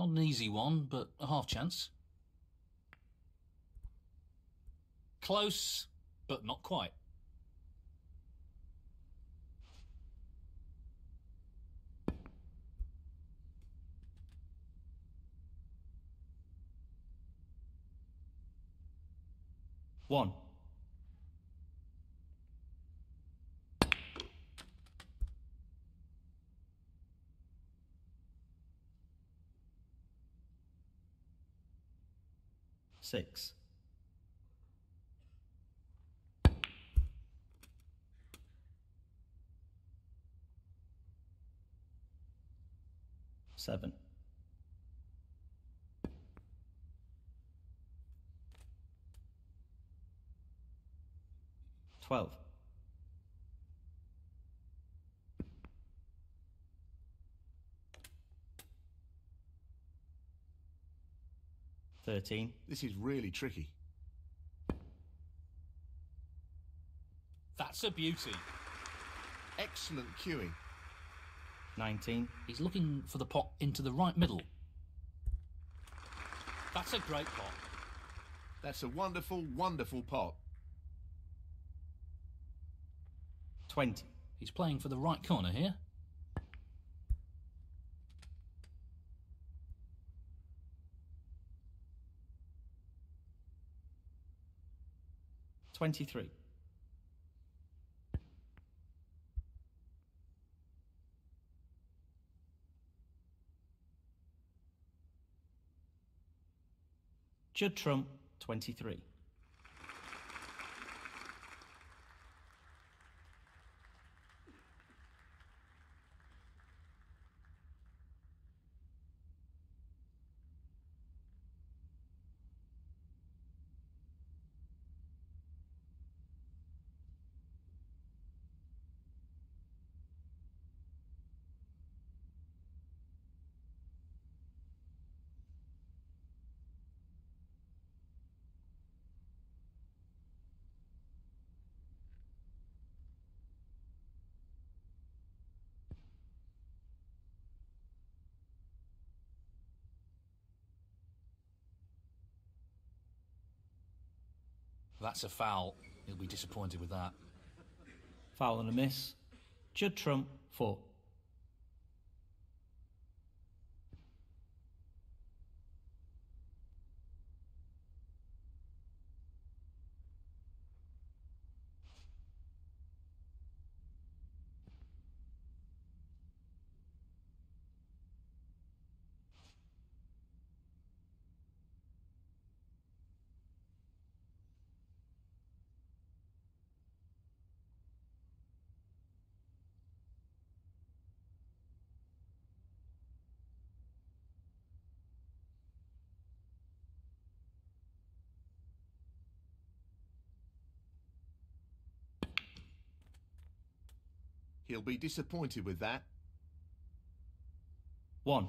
Not an easy one, but a half chance. Close, but not quite. One. Six. Seven. Twelve. Thirteen. This is really tricky. That's a beauty. Excellent cueing. Nineteen. He's looking for the pot into the right middle. That's a great pot. That's a wonderful, wonderful pot. Twenty. He's playing for the right corner here. Twenty-three. Judd Trump, 23. That's a foul. He'll be disappointed with that. Foul and a miss. Judd Trump, 4. He'll be disappointed with that. 1.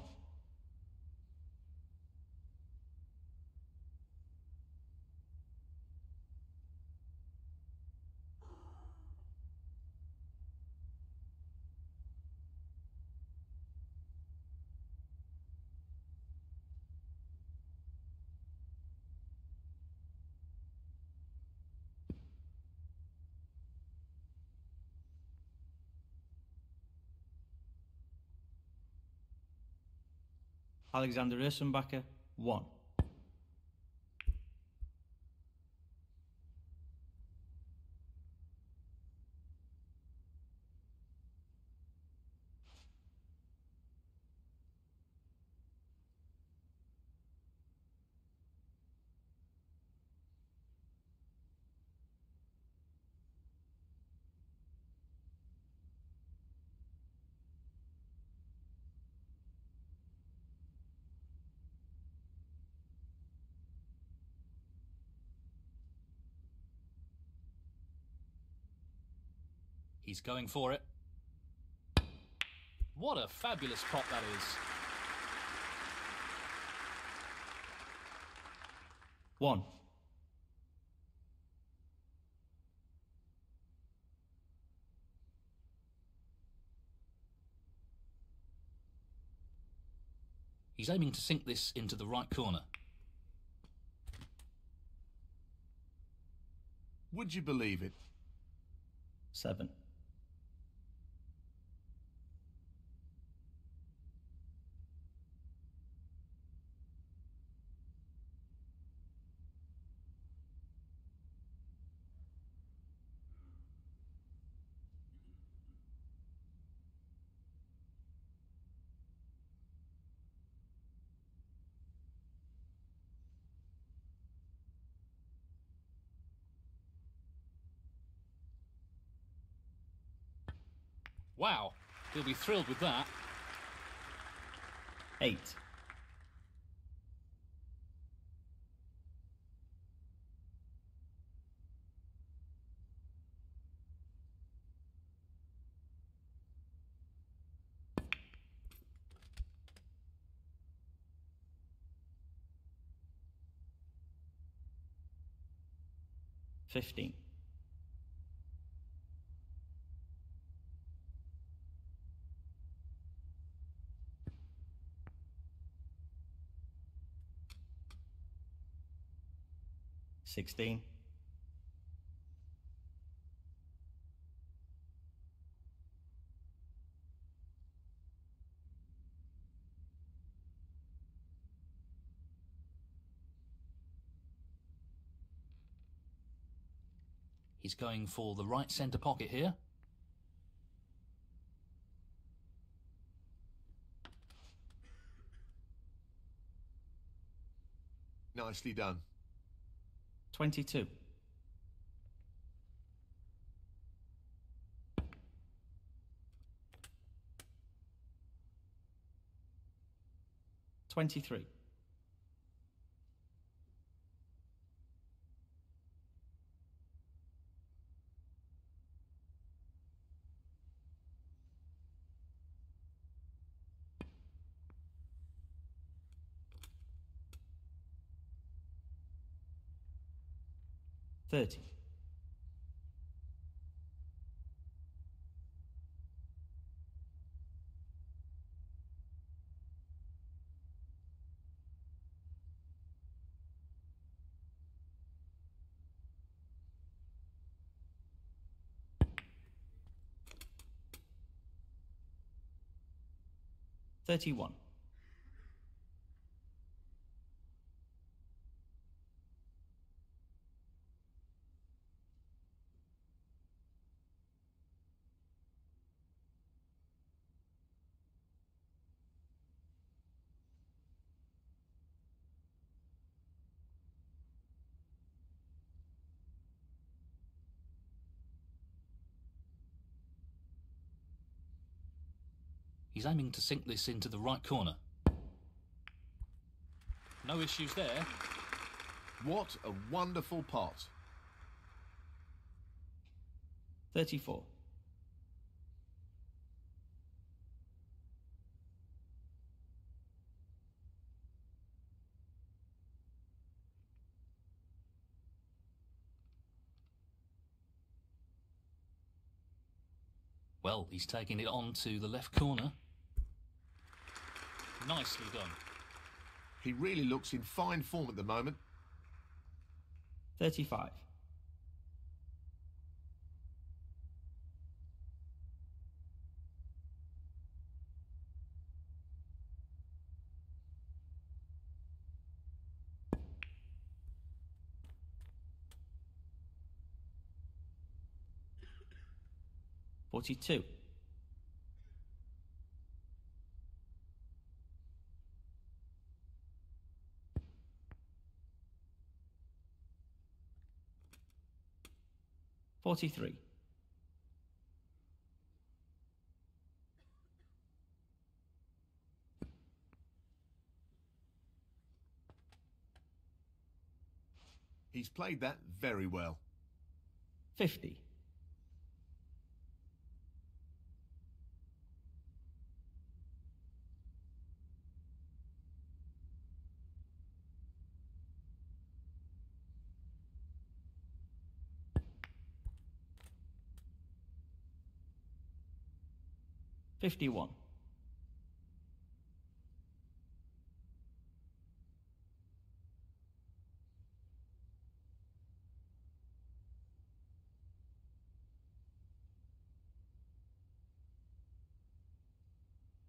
Alexander Ursenbacher, 1. He's going for it. What a fabulous pot that is. 1. He's aiming to sink this into the right corner. Would you believe it? 7. Wow, he'll be thrilled with that. 8. Fifteen. Sixteen. He's going for the right centre pocket here. Nicely done. Twenty-two. Twenty-three. Thirty. Thirty-one. He's aiming to sink this into the right corner. No issues there. What a wonderful pot. Thirty-four. Well, he's taking it on to the left corner. Nicely done. He really looks in fine form at the moment. Thirty-five. Forty-two. Forty-three. He's played that very well. Fifty. 51.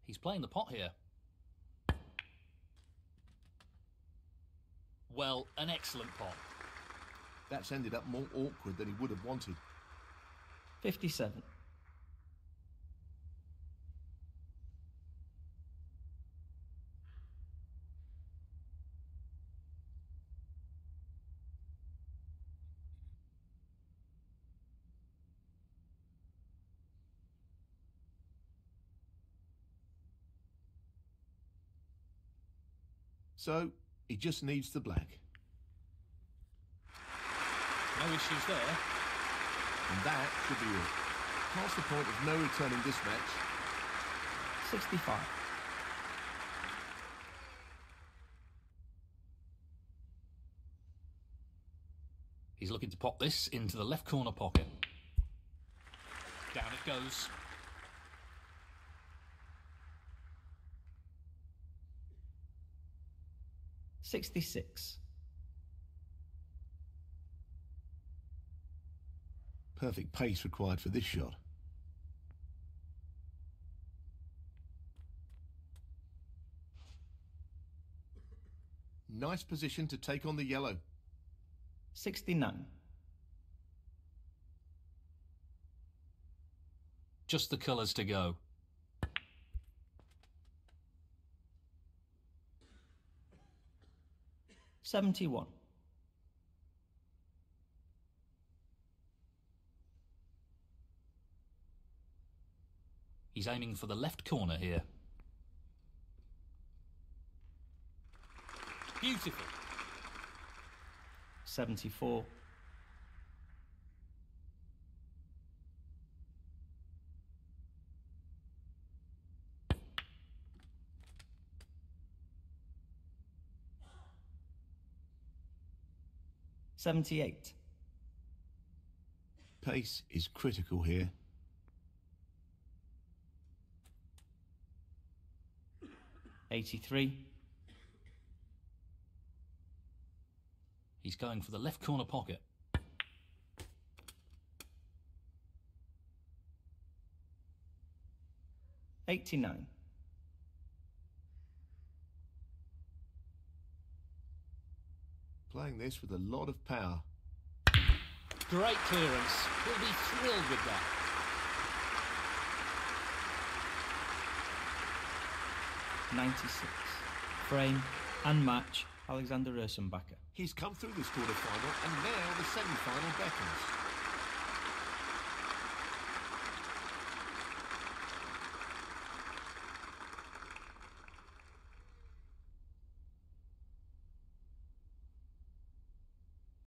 He's playing the pot here. Well, an excellent pot. That's ended up more awkward than he would have wanted. 57. So, he just needs the black. No issues there. And that should be it. Past the point of no returning this match. 65. He's looking to pop this into the left corner pocket. Down it goes. Sixty-six. Perfect pace required for this shot. Nice position to take on the yellow. Sixty-nine. Just the colours to go. Seventy-one. He's aiming for the left corner here. Beautiful. Seventy-four. Seventy-eight. Pace is critical here. Eighty-three. He's going for the left corner pocket. Eighty-nine. Playing this with a lot of power. Great clearance. He'll be thrilled with that. Ninety-six. Frame and match Alexander Ursenbacher. He's come through this quarter final and now the semi final beckons.